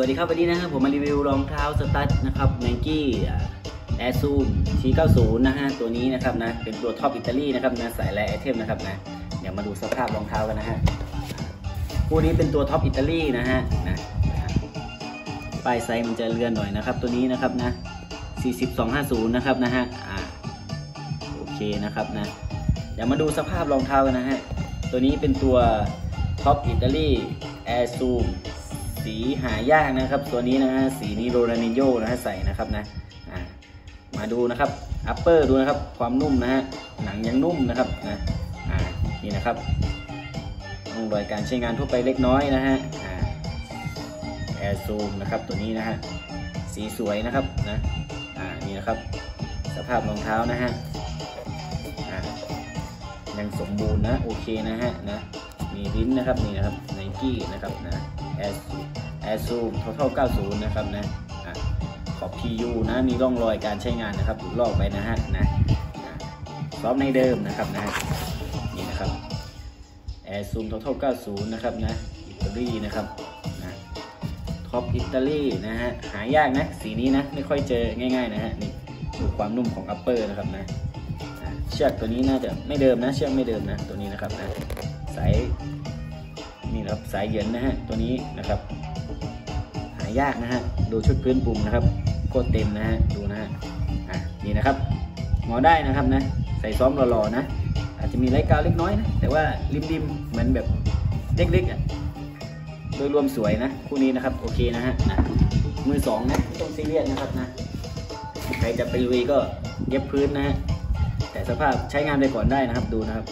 วัสดีครับวันนี้นะครับผมมารีวิวรองเท้าสตั๊ดนะครับ Nike Air Zoom T90นะฮะตัวนี้นะครับนะเป็นตัวท็อปอิตาลีนะครับนะสาย rare item นะครับนะเดี๋ยวมาดูสภาพรองเท้ากันนะฮะคู่นี้เป็นตัวท็อปอิตาลีนะฮะนะป้ายไซส์มันจะเลื่อนหน่อยนะครับ ตัวนี้นะครับนะ40250นะครับนะฮะอ่าโอเคนะครับนะเดี๋ยวมาดูสภาพรองเท้ากันนะฮะตัวนี้เป็นตัวท็อปอิตาลี Air Zoom สีหายากนะครับ ตัวนี้นะฮะสีนี้โรนัลดินโย่นะฮะใส่นะครับนะมาดูนะครับ upper ดูนะครับความนุ่มนะฮะหนังยังนุ่มนะครับนะนี่นะครับร่องรอยการใช้งานทั่วไปเล็กน้อยนะฮะ Air Zoom นะครับตัวนี้นะฮะสีสวยนะครับนะอ่านี่นะครับ สภาพรองเท้านะฮะอ่ายังสมบูรณ์นะโอเคนะฮะนะมีลิ้นนะครับนี่นะครับไนกี้นะครับนะ Air Air Zoom T90 นะครับนะขอบ PU นะมีร่องรอยการใช้งานนะครับหลุดลอกไปนะฮะนะซับในเดิมนะครับนะนี่นะครับ Air Zoom T90 นะครับนะอิตาลีนะครับนะท็อปอิตาลีนะฮะหายากนะสีนี้นะไม่ค่อยเจอง่ายๆนะฮะนี่ดูความนุ่มของอัปเปอร์นะครับนะเชือกตัวนี้น่าจะไม่เดิมนะเชือกไม่เดิมนะตัวนี้นะครับนะสาย นะครับสายเหยินนะฮะตัวนี้นะครับหายากนะฮะดูชุดพื้นปุ่มนะครับโคตรเต็มนะฮะดูนะฮะอะนี่นะครับงอได้นะครับนะใส่ซ้อมหล่อๆนะ อาจจะมีไร้กาวเล็กน้อยนะแต่ว่าริมๆเหมือนแบบเล็กๆอะโดยรวมสวยนะคู่นี้นะครับโอเคนะฮะนะมือสองนะไม่ต้องซีเรียสนะครับนะใครจะไปลุยก็เย็บพื้นนะฮะแต่สภาพใช้งานไปก่อนได้นะครับดูนะครับ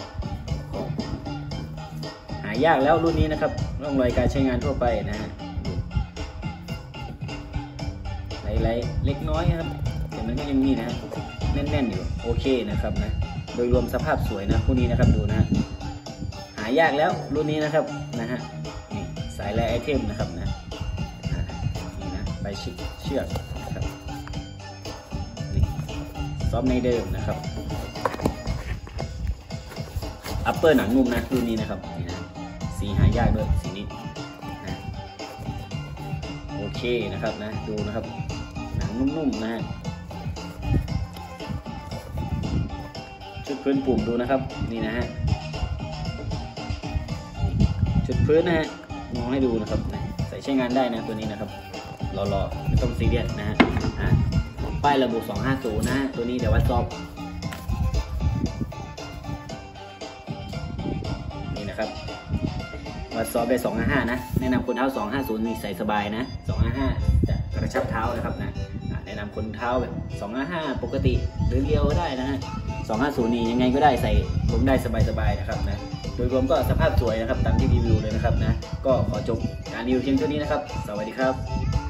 ายากแล้วรุ่นนี้นะครับร่องรอยการใช้งานทั่วไปนะฮะไหลๆเล็กน้อยครับแต่มันก็ยังมีนะแน่นๆอยู่โอเคนะครับนะโดยรวมสภาพสวยนะคู่นี้นะครับดูนะหายากแล้วรุ่นนี้นะครับนะฮะนี่สายแรไอเทมนะครับนะนี่นะใบเชือกเชือกนะครับนี่ซ้อมในเดิมนะครับอัปเปอร์หนังนุ่มนะรุ่นนี้นะครับนี่นะ สีหายากด้วยสีนี้นะโอเคนะครับนะดูนะครับหนังนุ่มๆนะฮะชุดพื้นปุ่มดูนะครับนี่นะฮะชุดพื้นนะฮะมองให้ดูนะครับนะใส่ใช้งานได้นะตัวนี้นะครับรอๆไม่ต้องซีเรียสนะฮะอะป้ายระบุ 250 นะฮะตัวนี้เดี๋ยววัดซอบนี่นะครับ วัดซอฟได้255นะ แนะนำคนเท้า250นี่ใส่สบายนะ255จะกระชับเท้านะครับนะแนะนำคนเท้าแบบ255ปกติหรือเรียวก็ได้นะ250นี่ยังไงก็ได้ใส่ลงได้สบายๆนะครับนะโดยรวมก็สภาพสวยนะครับตามที่รีวิวเลยนะครับนะก็ขอจบการรีวิวเพียงเท่านี้นะครับ สวัสดีครับ